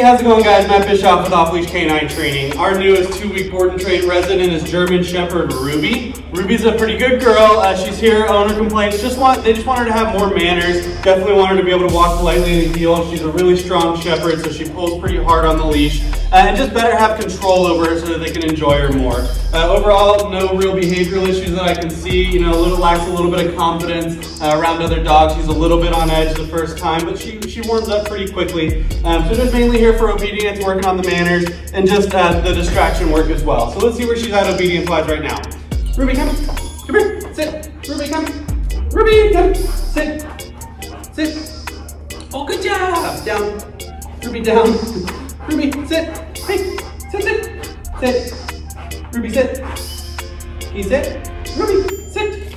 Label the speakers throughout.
Speaker 1: how's it going guys? Matt Bischof with Off Leash Canine Training. Our newest two-week board and train resident is German Shepherd Ruby. Ruby's a pretty good girl. Uh, she's here, owner complaints, just want, they just want her to have more manners. Definitely want her to be able to walk politely in the heel. She's a really strong shepherd, so she pulls pretty hard on the leash. Uh, and just better have control over her so that they can enjoy her more. Uh, overall, no real behavioral issues that I can see. You know, a little lacks a little bit of confidence uh, around other dogs. She's a little bit on edge the first time, but she, she warms up pretty quickly. Um, so just mainly here for obedience, working on the manners, and just uh, the distraction work as well. So let's see where she's at obedience-wise right now. Ruby, come. Come here. Sit. Ruby, come. Ruby, come. Sit. Sit. Oh, good job. Down. Ruby, down. Ruby, sit. Hey, sit, sit. Sit. Ruby, sit. Can you sit? Ruby, sit.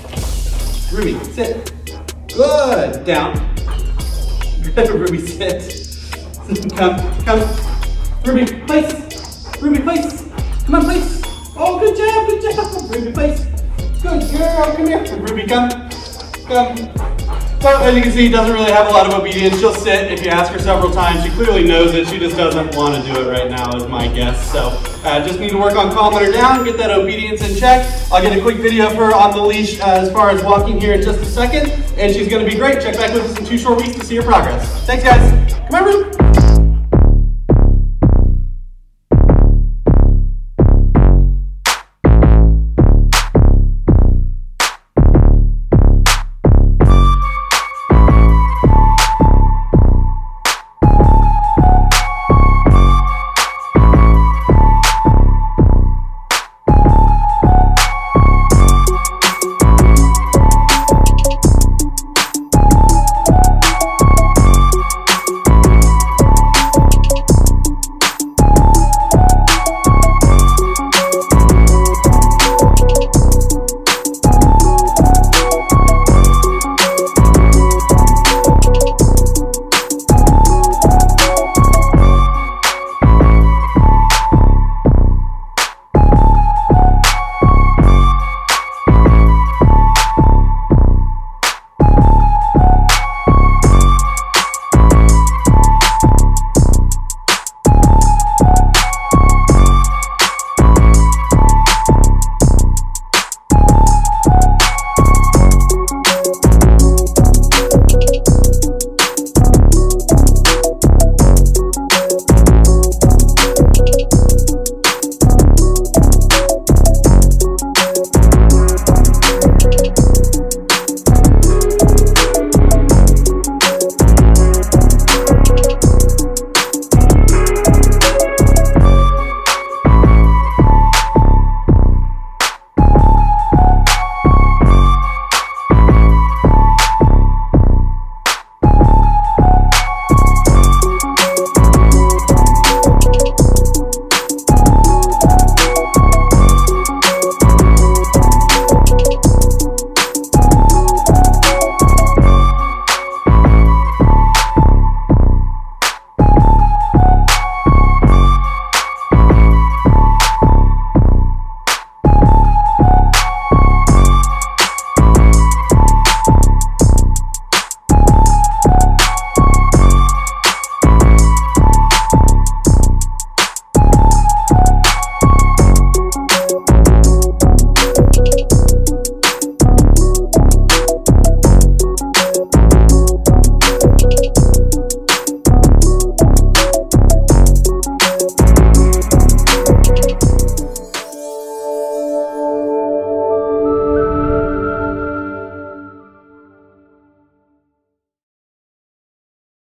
Speaker 1: Ruby, sit. Good. Down. Good, Ruby, sit. Come, come. Ruby, place. Ruby, place. Come on, place. Oh, good job, good job. Ruby, place. Good girl, come here. Ruby, come. Come. So as you can see, doesn't really have a lot of obedience. She'll sit if you ask her several times. She clearly knows it. She just doesn't want to do it right now is my guess. So uh, just need to work on calming her down, get that obedience in check. I'll get a quick video of her on the leash uh, as far as walking here in just a second. And she's going to be great. Check back with us in two short weeks to see her progress. Thanks, guys. Come on, Ruby.